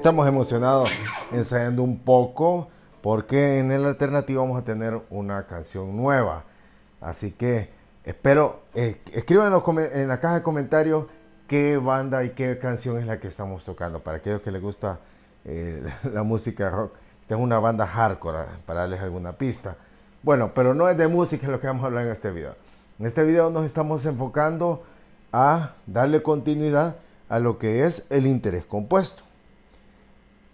estamos emocionados ensayando un poco porque en el alternativo vamos a tener una canción nueva. Así que espero, eh, escriban en, la caja de comentarios qué banda y qué canción es la que estamos tocando. Para aquellos que les gusta eh, la música rock, esta es una banda hardcore, para darles alguna pista. Bueno, pero no es de música lo que vamos a hablar en este video. En este video nos estamos enfocando a darle continuidad a lo que es el interés compuesto.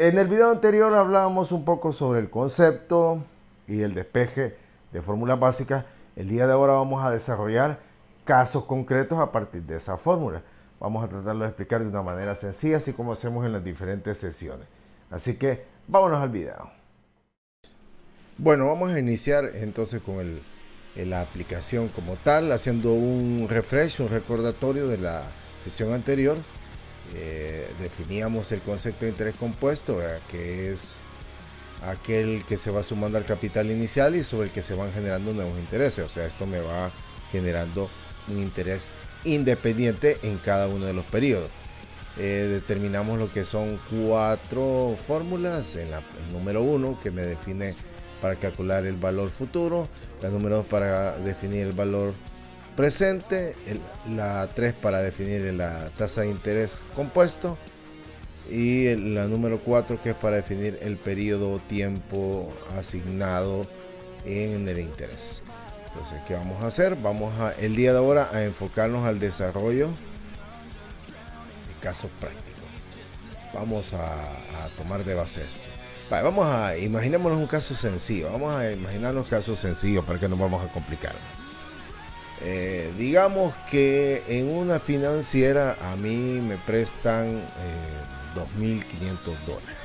En el video anterior hablábamos un poco sobre el concepto y el despeje de fórmulas básicas. El día de ahora vamos a desarrollar casos concretos a partir de esa fórmula. Vamos a tratarlo de explicar de una manera sencilla, así como hacemos en las diferentes sesiones. Así que vámonos al video. Bueno, vamos a iniciar entonces con la aplicación como tal, haciendo un refresh, un recordatorio de la sesión anterior eh, definíamos el concepto de interés compuesto, que es aquel que se va sumando al capital inicial y sobre el que se van generando nuevos intereses. O sea, esto me va generando un interés independiente en cada uno de los periodos. Eh, determinamos lo que son cuatro fórmulas. En el número uno que me define para calcular el valor futuro, la número dos para definir el valor presente, la 3 para definir la tasa de interés compuesto y la número 4 que es para definir el periodo tiempo asignado en el interés. Entonces, ¿qué vamos a hacer? Vamos a, el día de ahora a enfocarnos al desarrollo de casos prácticos. Vamos a, tomar de base esto. vamos a, imaginémonos un caso sencillo. Vamos a imaginarnos casos sencillos para que no vamos a complicar. Eh, digamos que en una financiera a mí me prestan eh, 2.500 dólares.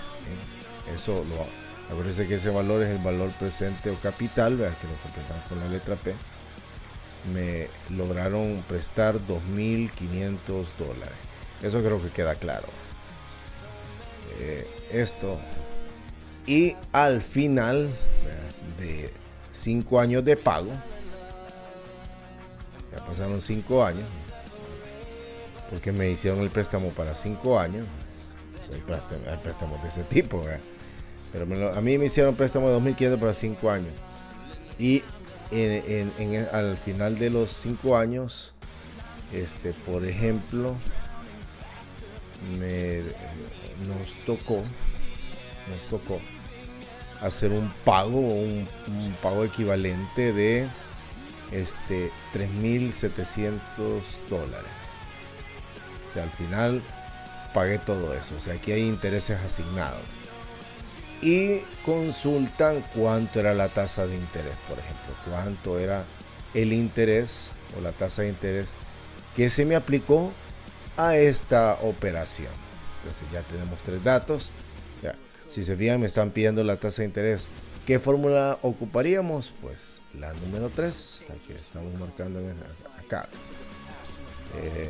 Eso lo, parece que ese valor es el valor presente o capital, que lo completamos con la letra P. Me lograron prestar 2.500 dólares. Eso creo que queda claro. Eh, esto. Y al final de 5 años de pago, ya pasaron cinco años. Porque me hicieron el préstamo para cinco años. hay, préstamos, de ese tipo. Pero a mí me hicieron préstamo de 2.500 para cinco años. Y al final de los cinco años, este, por ejemplo, me, nos tocó, nos tocó hacer un pago, un pago equivalente de este, 3.700 dólares. O sea, al final pagué todo eso. O sea, aquí hay intereses asignados. Y consultan cuánto era la tasa de interés, por ejemplo. Cuánto era el interés o la tasa de interés que se me aplicó a esta operación. Entonces ya tenemos tres datos. si se fijan, me están pidiendo la tasa de interés ¿Qué fórmula ocuparíamos? Pues la número 3, la que estamos marcando acá. Eh,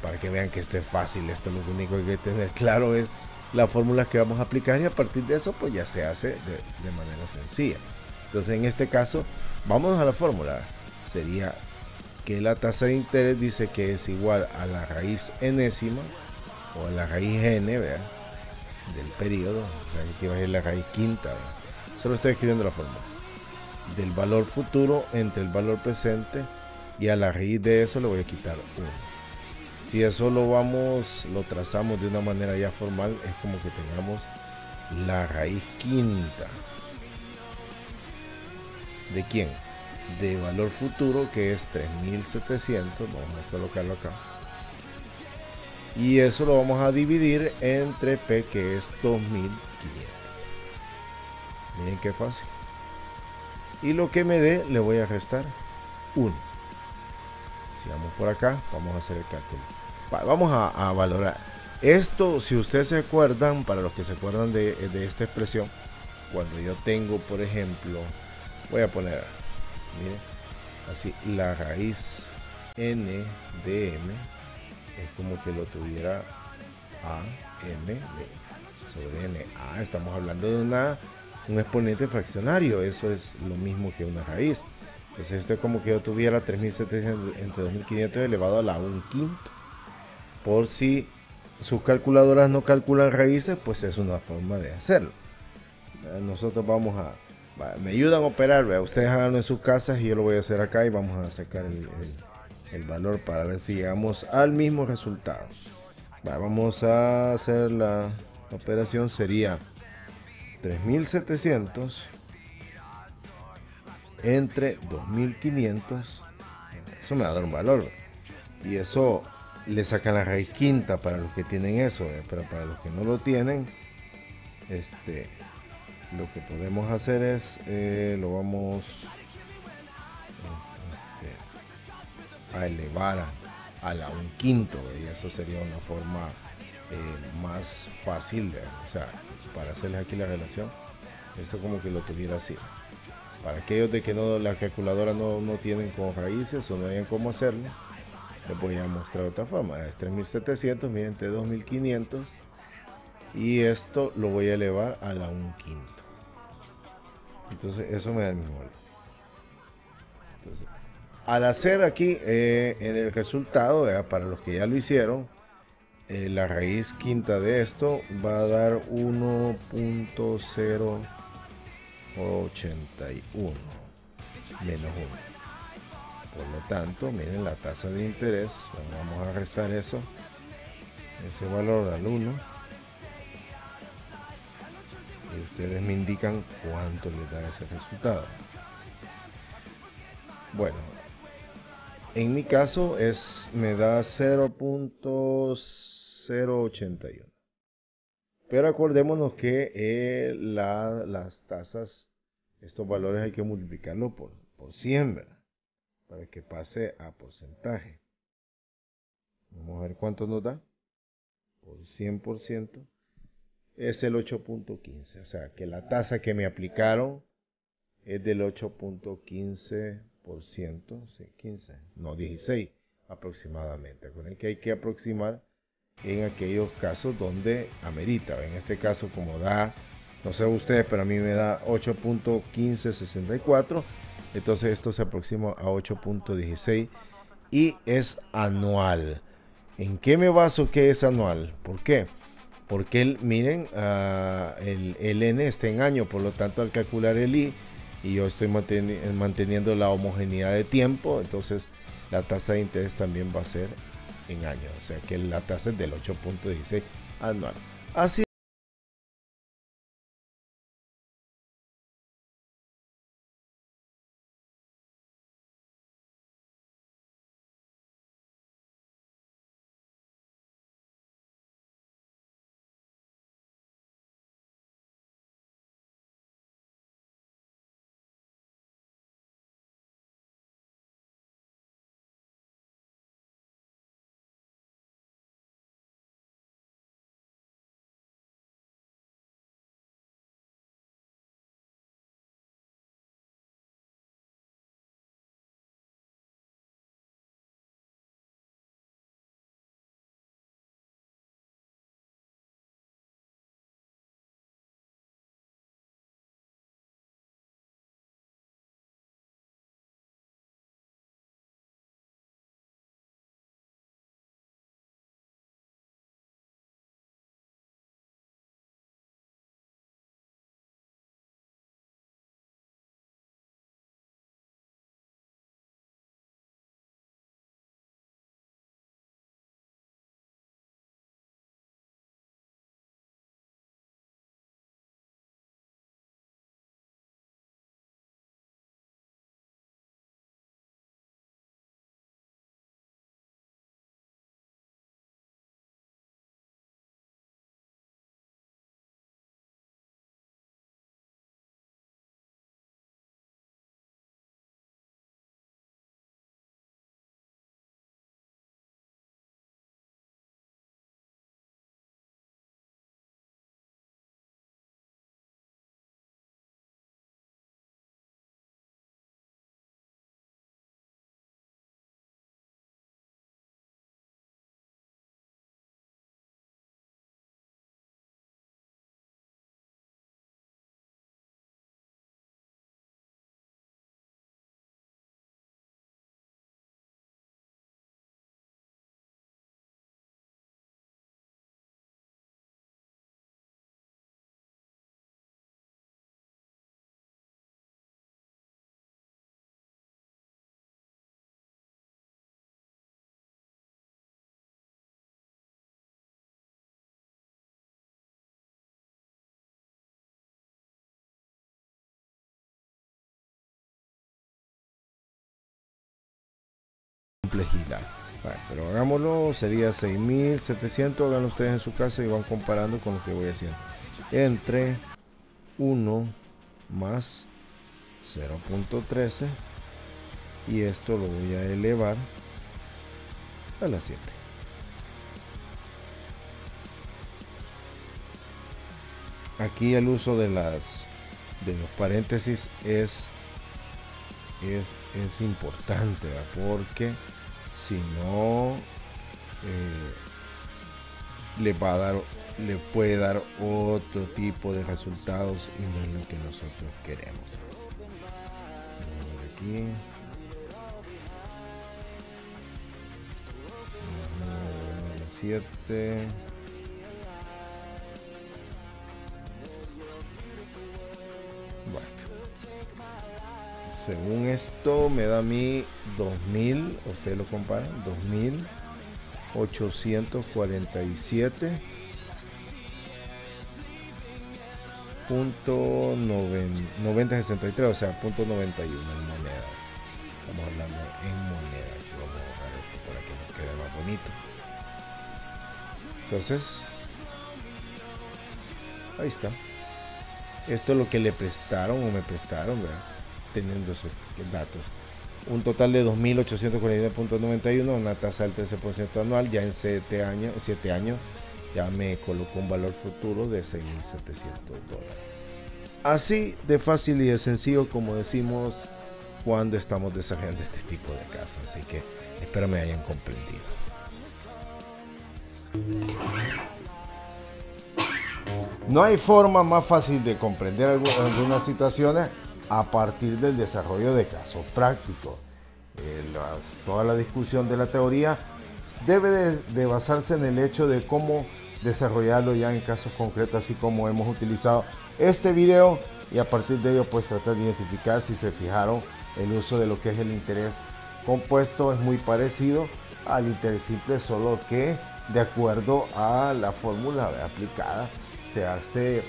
para que vean que esto es fácil, esto lo único que hay que tener claro es las fórmulas que vamos a aplicar y a partir de eso pues ya se hace de, manera sencilla. Entonces en este caso vamos a la fórmula. Sería que la tasa de interés dice que es igual a la raíz enésima o a la raíz n del periodo, o sea que va a ser la raíz quinta. Solo estoy escribiendo la forma. Del valor futuro entre el valor presente y a la raíz de eso le voy a quitar 1. Si eso lo vamos, lo trazamos de una manera ya formal, es como que tengamos la raíz quinta. ¿De quién? De valor futuro que es 3700. Vamos a colocarlo acá. Y eso lo vamos a dividir entre P que es 2500. Miren qué fácil. Y lo que me dé le voy a restar 1. Si vamos por acá, vamos a hacer el cálculo. vamos a, valorar. Esto, si ustedes se acuerdan, para los que se acuerdan de, esta expresión, cuando yo tengo, por ejemplo, voy a poner, miren, así, la raíz n de m es como que lo tuviera a m sobre n. Ah, estamos hablando de una un exponente fraccionario, eso es lo mismo que una raíz. Entonces esto es como que yo tuviera 3700 entre 2500 elevado a la 1 quinto. Por si sus calculadoras no calculan raíces, pues es una forma de hacerlo. Nosotros vamos a... Me ayudan a operar, ustedes háganlo en sus casas y yo lo voy a hacer acá y vamos a sacar el, valor para ver si llegamos al mismo resultado. vamos a hacer la operación, sería 3700 entre 2500. Eso me va a dar un valor. Y eso le sacan la raíz quinta para los que tienen eso, eh, pero para los que no lo tienen, este, lo que podemos hacer es, eh, lo vamos este, a elevar a, la un quinto, y eso sería una forma eh, más fácil, o sea, para hacerles aquí la relación, esto como que lo tuviera así. Para aquellos de que no la calculadora no, no tienen con raíces o no hayan cómo hacerlo, les voy a mostrar otra forma. Es 3700, miren, 2500. Y esto lo voy a elevar a la 1 quinto. Entonces, eso me da el mismo valor. al hacer aquí eh, en el resultado, para los que ya lo hicieron, eh, la raíz quinta de esto va a dar 1.081 menos 1. Por lo tanto, miren la tasa de interés, vamos a restar eso, ese valor al 1. Y ustedes me indican cuánto les da ese resultado. Bueno, en mi caso es me da 0.081. Pero acordémonos que eh, las tasas, estos valores hay que multiplicarlo por, por 100, ¿verdad? para que pase a porcentaje. Vamos a ver cuánto nos da. Por 100% es el 8.15. O sea que la tasa que me aplicaron es del 8.15%. Sí, 15. No, 16 aproximadamente. Con que hay que aproximar en aquellos casos donde amerita. En este caso como da, no sé ustedes, pero a mí me da 8.1564 entonces esto se aproxima a 8.16 y es anual. ¿En qué me baso que es anual? ¿Por qué? Porque el, miren, ah, el, N está en año, por lo tanto al calcular el I y yo estoy manteniendo la homogeneidad de tiempo, entonces la tasa de interés también va a ser en año, o sea que la tasa es del 8.16 anual. Así complejidad. pero hagámoslo, sería 6700. Hagan ustedes en su casa y van comparando con lo que voy haciendo. Entre 1 más 0.13 y esto lo voy a elevar a la 7. Aquí el uso de las de los paréntesis es es, importante porque si no eh, le va a dar le puede dar otro tipo de resultados y no es lo que nosotros queremos. Aquí. 7 según esto me da a mí 2000, ustedes lo comparan, 2847 punto 9063, o sea, punto 91 en moneda. Estamos hablando en moneda. Vamos a borrar esto para que nos quede más bonito. Entonces, ahí está. Esto es lo que le prestaron o me prestaron, ¿verdad? Teniendo esos datos. Un total de 2.849.91, una tasa del 13% anual, ya en 7 años, 7 años ya me colocó un valor futuro de 6.700 dólares. Así de fácil y de sencillo como decimos cuando estamos desarrollando este tipo de casos. Así que espero me hayan comprendido. No hay forma más fácil de comprender algunas situaciones a partir del desarrollo de casos prácticos. Eh, toda la discusión de la teoría debe de, basarse en el hecho de cómo desarrollarlo ya en casos concretos, así como hemos utilizado este video y a partir de ello pues tratar de identificar si se fijaron el uso de lo que es el interés compuesto es muy parecido al interés simple, solo que de acuerdo a la fórmula aplicada se hace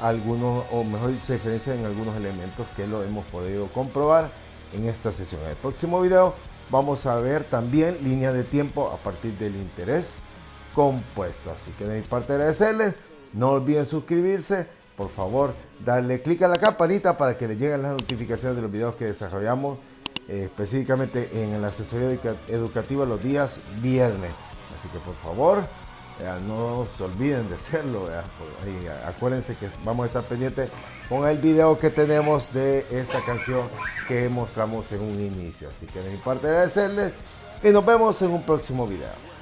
algunos, o mejor se diferencia en algunos elementos que lo hemos podido comprobar en esta sesión. En el próximo video vamos a ver también línea de tiempo a partir del interés compuesto. Así que de mi parte agradecerles, no olviden suscribirse, por favor darle clic a la campanita para que les lleguen las notificaciones de los videos que desarrollamos eh, específicamente en el asesoría educativa los días viernes. Así que por favor no se olviden de hacerlo. acuérdense que vamos a estar pendientes con el video que tenemos de esta canción que mostramos en un inicio. Así que de mi parte agradecerles y nos vemos en un próximo video.